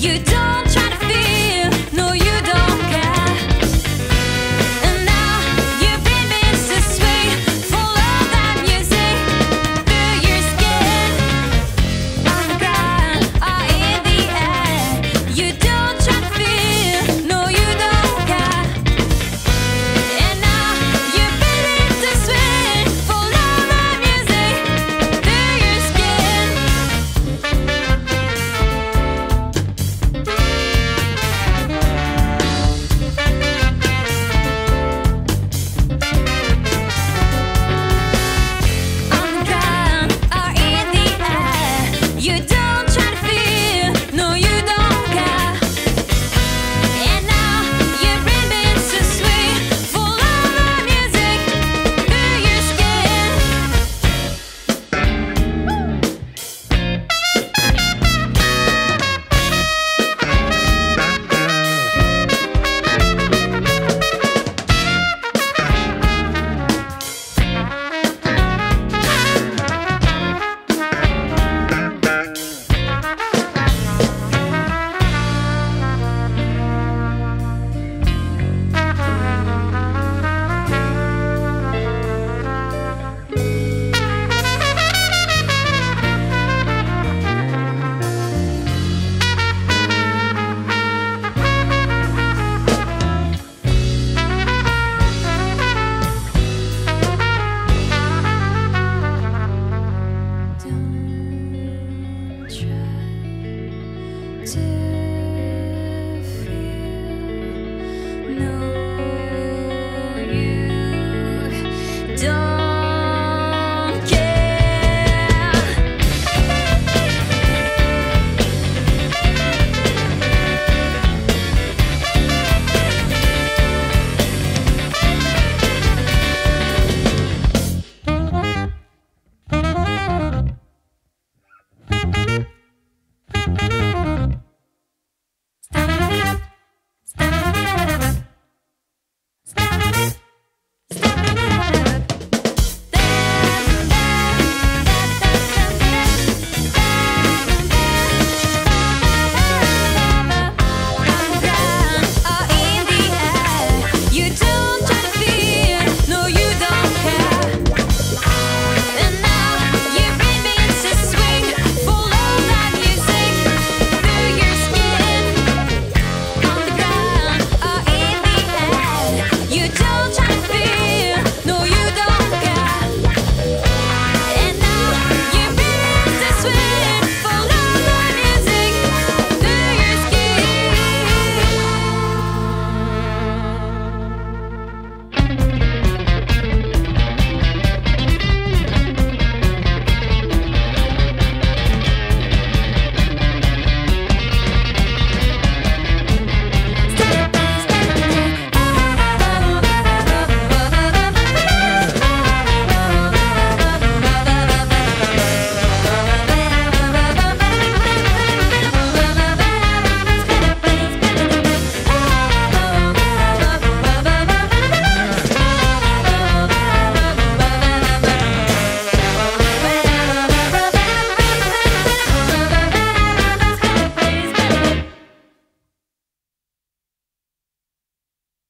you